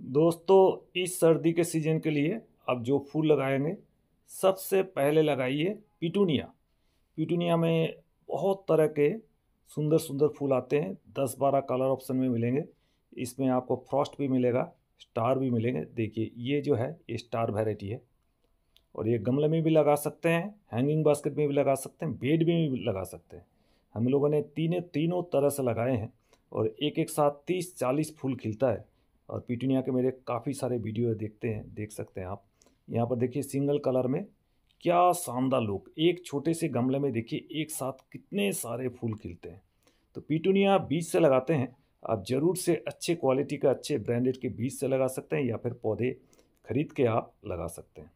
दोस्तों, इस सर्दी के सीज़न के लिए आप जो फूल लगाएँगे, सबसे पहले लगाइए पिटूनिया। पिटूनिया में बहुत तरह के सुंदर सुंदर फूल आते हैं। दस बारह कलर ऑप्शन में मिलेंगे। इसमें आपको फ्रॉस्ट भी मिलेगा, स्टार भी मिलेंगे। देखिए, ये जो है, ये स्टार वेराइटी है। और ये गमले में भी लगा सकते हैं, हैंगिंग बास्केट में भी लगा सकते हैं, बेड में भी लगा सकते हैं। हम लोगों ने तीनों तीनों तरह से लगाए हैं और एक एक साथ तीस चालीस फूल खिलता है। और पीटूनिया के मेरे काफ़ी सारे वीडियो देखते हैं, देख सकते हैं आप। यहाँ पर देखिए सिंगल कलर में क्या शानदार लुक एक छोटे से गमले में देखिए, एक साथ कितने सारे फूल खिलते हैं। तो पीटूनिया बीज से लगाते हैं। आप ज़रूर से अच्छे क्वालिटी का, अच्छे ब्रांडेड के बीज से लगा सकते हैं या फिर पौधे खरीद के आप लगा सकते हैं।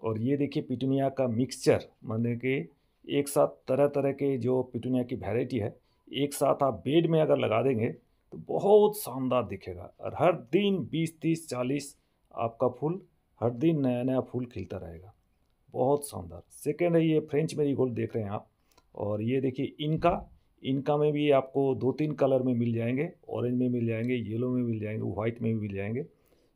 और ये देखिए पिटूनिया का मिक्सचर मतलब कि एक साथ तरह तरह के जो पिटूनिया की वैरायटी है, एक साथ आप बेड में अगर लगा देंगे तो बहुत शानदार दिखेगा। और हर दिन बीस तीस चालीस आपका फूल, हर दिन नया नया फूल खिलता रहेगा। बहुत शानदार। सेकेंड है ये फ्रेंच मेरी गोल्ड देख रहे हैं आप। और ये देखिए इनका इनका में भी आपको दो तीन कलर में मिल जाएँगे। ऑरेंज में मिल जाएँगे येलो में मिल जाएँगे वाइट में भी मिल जाएँगे।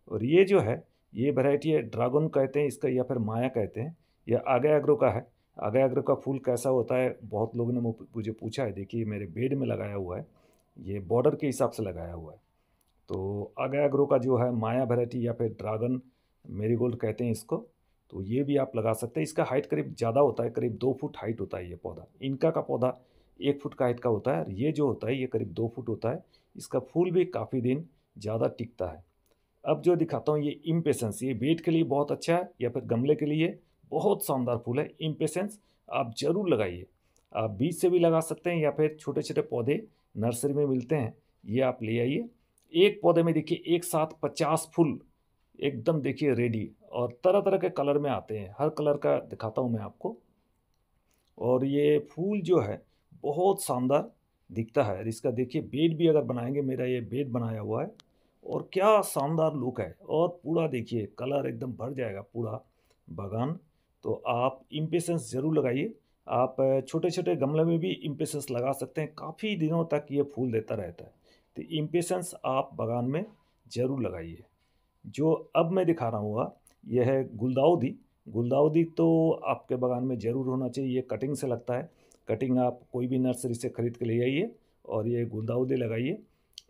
और ये जो है, ये वैरायटी है ड्रैगन कहते हैं इसका या फिर माया कहते हैं। यह आगे का है। आगे का फूल कैसा होता है, बहुत लोगों ने मुझे पूछा है। देखिए, मेरे बेड में लगाया हुआ है। ये बॉर्डर के हिसाब से लगाया हुआ है। तो आगे का जो है माया वेराइटी या फिर ड्रैगन, मेरीगोल्ड कहते हैं इसको तो ये भी आप लगा सकते हैं। इसका हाइट करीब ज़्यादा होता है, करीब दो फुट हाइट होता है ये पौधा। इनका का पौधा एक फुट का हाइट का होता है और ये जो होता है ये करीब दो फुट होता है। इसका फूल भी काफ़ी दिन ज़्यादा टिकता है। अब जो दिखाता हूँ ये इम्पेशेंस, ये बेड के लिए बहुत अच्छा है या फिर गमले के लिए बहुत शानदार फूल है। इम्पेशेंस आप ज़रूर लगाइए। आप बीज से भी लगा सकते हैं या फिर छोटे छोटे पौधे नर्सरी में मिलते हैं, ये आप ले आइए। एक पौधे में देखिए, एक साथ पचास फूल एकदम देखिए रेडी और तरह तरह के कलर में आते हैं। हर कलर का दिखाता हूँ मैं आपको। और ये फूल जो है, बहुत शानदार दिखता है इसका देखिए बेड भी अगर बनाएँगे, मेरा ये बेड बनाया हुआ है और क्या शानदार लुक है। और पूरा देखिए कलर एकदम भर जाएगा पूरा बागान। तो आप इम्पेशेंस ज़रूर लगाइए। आप छोटे छोटे गमले में भी इम्पेशेंस लगा सकते हैं। काफ़ी दिनों तक ये फूल देता रहता है। तो इम्पेशेंस आप बागान में ज़रूर लगाइए। जो अब मैं दिखा रहा हूँ, यह है गुलदाउदी। गुलदाउदी तो आपके बागान में ज़रूर होना चाहिए, ये कटिंग से लगता है। कटिंग आप कोई भी नर्सरी से ख़रीद के ले आइए और ये गुलदाउदी लगाइए।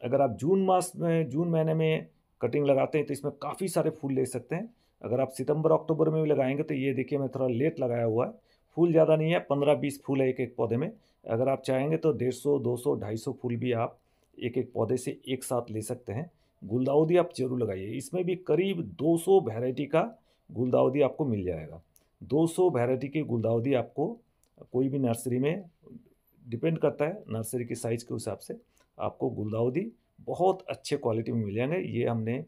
अगर आप जून मास में, जून महीने में कटिंग लगाते हैं तो इसमें काफ़ी सारे फूल ले सकते हैं। अगर आप सितंबर, अक्टूबर में भी लगाएँगे तो ये देखिए, मैं थोड़ा लेट लगाया हुआ है। फूल ज़्यादा नहीं है, पंद्रह बीस फूल है एक एक पौधे में। अगर आप चाहेंगे तो डेढ़ सौ, दो सौ, ढाई सौ फूल भी आप एक एक पौधे से एक साथ ले सकते हैं। गुलदाउदी आप ज़रूर लगाइए। इसमें भी करीब 200 वैरायटी का गुलदाउदी आपको मिल जाएगा। 200 वैरायटी की गुलदाउदी आपको कोई भी नर्सरी में डिपेंड करता है, नर्सरी की साइज़ के हिसाब से आपको गुलदाउदी बहुत अच्छे क्वालिटी में मिल जाएँगे। ये हमने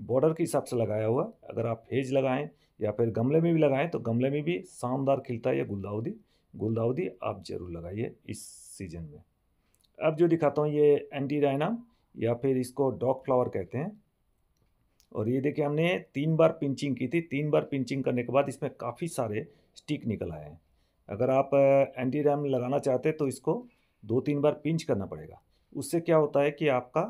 बॉर्डर के हिसाब से लगाया हुआ। अगर आप फ़ेज़ लगाएँ या फिर गमले में भी लगाएँ तो गमले में भी शानदार खिलता है ये गुलदाउदी। गुलदाउदी आप ज़रूर लगाइए इस सीज़न में। अब जो दिखाता हूँ ये एंटी राइना या फिर इसको डॉग फ्लावर कहते हैं। और ये देखिए हमने तीन बार पिंचिंग की थी। तीन बार पिंचिंग करने के बाद इसमें काफ़ी सारे स्टिक निकल आए हैं। अगर आप एंटी रैम लगाना चाहते तो इसको दो तीन बार पिंच करना पड़ेगा। उससे क्या होता है कि आपका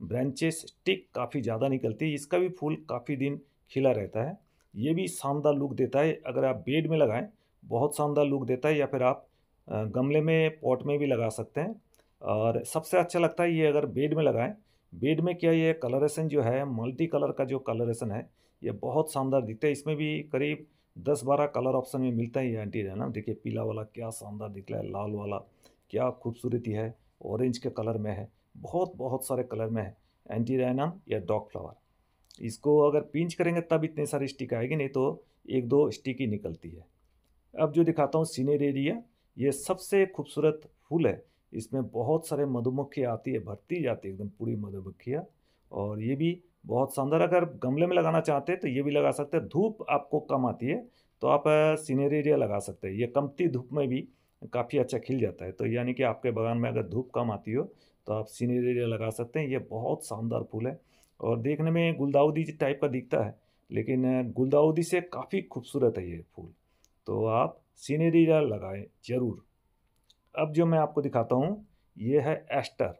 ब्रांचेस स्टिक काफ़ी ज़्यादा निकलती है। इसका भी फूल काफ़ी दिन खिला रहता है। ये भी शानदार लुक देता है। अगर आप बेड में लगाएँ, बहुत शानदार लुक देता है या फिर आप गमले में, पॉट में भी लगा सकते हैं। और सबसे अच्छा लगता है ये अगर बेड में लगाएँ, बेड में क्या ये कलरेशन जो है मल्टी कलर का जो कलरेशन है, ये बहुत शानदार दिखता है। इसमें भी करीब दस बारह कलर ऑप्शन में मिलता है ये एंटी है ना। देखिए पीला वाला क्या शानदार दिख रहा है, लाल वाला क्या खूबसूरती है, ऑरेंज के कलर में है बहुत बहुत सारे कलर में है। एंटी रैनम या डॉग फ्लावर। इसको अगर पिंच करेंगे तब इतने सारे स्टिक आएगी, नहीं तो एक दो स्टिक ही निकलती है। अब जो दिखाता हूँ सीनेरेरिया ये सबसे खूबसूरत फूल है। इसमें बहुत सारे मधुमक्खी आती है, भरती जाती है, एकदम पूरी मधुमक्खियाँ। और ये भी बहुत शानदार, अगर गमले में लगाना चाहते हैं तो ये भी लगा सकते हैं। धूप आपको कम आती है तो आप सीनेरिया लगा सकते हैं। ये कमती धूप में भी काफ़ी अच्छा खिल जाता है। तो यानी कि आपके बगान में अगर धूप कम आती हो तो आप सीनेरिया लगा सकते हैं। ये बहुत शानदार फूल है। और देखने में गुलदाउदी टाइप का दिखता है, लेकिन गुलदाउदी से काफ़ी खूबसूरत है ये फूल। तो आप सीनेरिया लगाएँ ज़रूर। अब जो मैं आपको दिखाता हूँ, ये है एस्टर।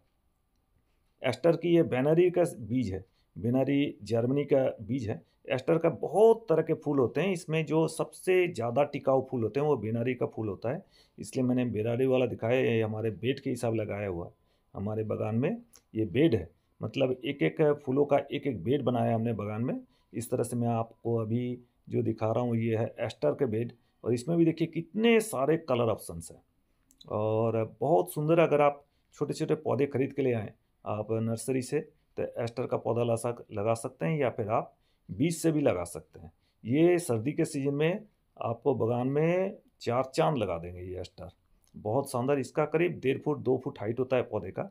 एस्टर की ये बैनरी का बीज है, बेनारी जर्मनी का बीज है। एस्टर का बहुत तरह के फूल होते हैं, इसमें जो सबसे ज़्यादा टिकाऊ फूल होते हैं वो बेनारी का फूल होता है। इसलिए मैंने बेनारी वाला दिखाया, ये हमारे बेड के हिसाब लगाया हुआ, हमारे बागान में ये बेड है। मतलब एक एक फूलों का एक एक बेड बनाया हमने बागान में। इस तरह से मैं आपको अभी जो दिखा रहा हूँ, ये है एस्टर के बेड और इसमें भी देखिए कितने सारे कलर ऑप्शंस हैं। और बहुत सुंदर अगर आप छोटे छोटे पौधे खरीद के ले आएँ, आप नर्सरी से तो एस्टर का पौधा ला सक लगा सकते हैं या फिर आप बीज से भी लगा सकते हैं। ये सर्दी के सीज़न में आपको बगान में चार चाँद लगा देंगे ये एस्टर। बहुत शानदार, इसका करीब डेढ़ फुट, दो फुट हाइट होता है पौधे का।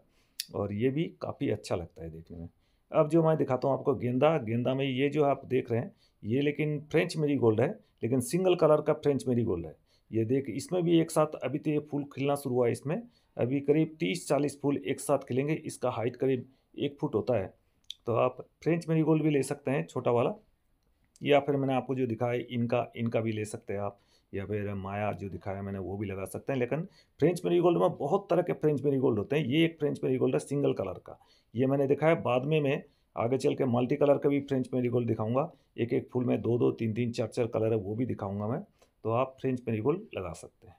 और ये भी काफ़ी अच्छा लगता है देखने में। अब जो मैं दिखाता हूँ आपको गेंदा गेंदा में ये जो आप देख रहे हैं, ये लेकिन फ्रेंच मेरी गोल्ड है, लेकिन सिंगल कलर का फ्रेंच मेरी गोल्ड है। ये देख, इसमें भी एक साथ अभी तो ये फूल खिलना शुरू हुआ है इसमें, अभी करीब तीस चालीस फूल एक साथ खिलेंगे, इसका हाइट करीब एक फुट होता है। तो आप फ्रेंच मेरी गोल्ड भी ले सकते हैं, छोटा वाला। या फिर मैंने आपको जो दिखाया इनका इनका भी ले सकते हैं आप, या फिर माया जो दिखाया मैंने वो भी लगा सकते हैं। लेकिन फ्रेंच मेरी गोल्ड में बहुत तरह के फ्रेंच मेरी गोल्ड होते हैं। ये एक फ्रेंच मेरी गोल्ड है सिंगल कलर का। ये मैंने दिखाया, बाद में मैं आगे चल के मल्टी कलर का भी फ्रेंच मेरी गोल्ड दिखाऊँगा। एक एक फूल में दो दो, तीन तीन, चार चार कलर है वो भी दिखाऊँगा मैं। तो आप फ्रेंच मेरी गोल्ड लगा सकते हैं।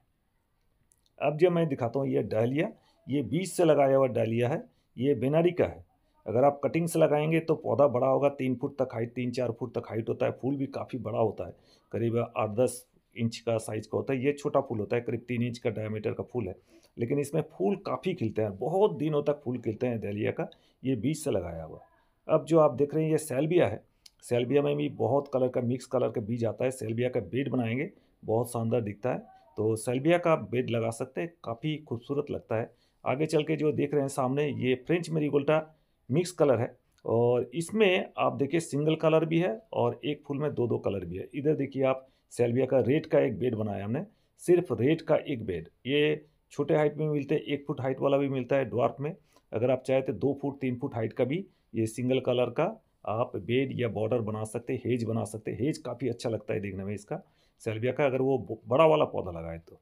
अब जब मैं दिखाता हूँ, ये डालिया, ये बीज से लगाया हुआ डालिया है। ये बेनारी का है। अगर आप कटिंग से लगाएँगे तो पौधा बड़ा होगा, तीन फुट तक हाइट, तीन चार फुट तक हाइट होता है, फूल भी काफ़ी बड़ा होता है। करीब आठ दस इंच का साइज़ का होता है, ये छोटा फूल होता है, करीब तीन इंच का डायमीटर का फूल है। लेकिन इसमें फूल काफ़ी खिलते हैं, बहुत दिनों तक फूल खिलते हैं दहलिया का, ये बीज से लगाया हुआ। अब जो आप देख रहे हैं, ये सेल्बिया है। सेल्बिया में भी बहुत कलर का, मिक्स कलर का बीज आता है। सेल्बिया का बेड बनाएँगे, बहुत शानदार दिखता है। तो सेल्बिया का बेड लगा सकते हैं, काफ़ी खूबसूरत लगता है। आगे चल के जो देख रहे हैं सामने, ये फ्रेंच मेरीगोल्टा मिक्स कलर है और इसमें आप देखिए सिंगल कलर भी है और एक फूल में दो दो कलर भी है। इधर देखिए आप सेल्विया का रेड का एक बेड बनाया हमने, सिर्फ़ रेड का एक बेड। ये छोटे हाइट में मिलते हैं, एक फुट हाइट वाला भी मिलता है ड्वार्फ में। अगर आप चाहे तो दो फुट, तीन फुट हाइट का भी ये सिंगल कलर का आप बेड या बॉर्डर बना सकते हेज बना सकते हेज काफ़ी अच्छा लगता है देखने में इसका। सेल्विया का अगर वो बड़ा वाला पौधा लगाए तो।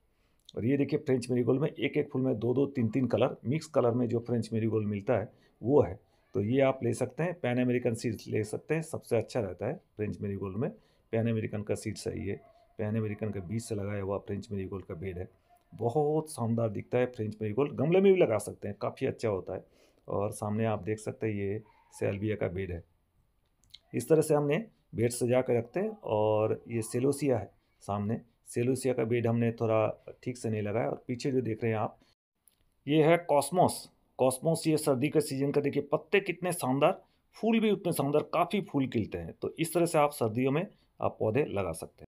और ये देखिए फ्रेंच मेरीगोल्ड में एक एक फूल में दो दो तीन तीन कलर, मिक्स कलर में जो फ्रेंच मेरीगोल्ड मिलता है, वो है। तो ये आप ले सकते हैं। पैन अमेरिकन सीड्स ले सकते हैं। सबसे अच्छा रहता है फ्रेंच मेरीगोल्ड में। पैन अमेरिकन का सीड सही है। पैन अमेरिकन का बीज से लगाया हुआ फ्रेंच मेरीगोल्ड का बेड है। बहुत शानदार दिखता है फ्रेंच मेरीगोल्ड गमले में भी लगा सकते हैं। काफ़ी अच्छा होता है। और सामने आप देख सकते हैं, ये सेल्बिया का बेड है। इस तरह से हमने बेड सजा कर रखते हैं और ये सेलोसिया है सामने। सेलोसिया का बेड हमने थोड़ा ठीक से नहीं लगाया और पीछे जो देख रहे हैं आप, ये है कॉस्मोस कॉस्मोस ये सर्दी के सीज़न का देखिए, पत्ते कितने शानदार, फूल भी उतने शानदार, काफ़ी फूल खिलते हैं। तो इस तरह से आप सर्दियों में आप पौधे लगा सकते हैं।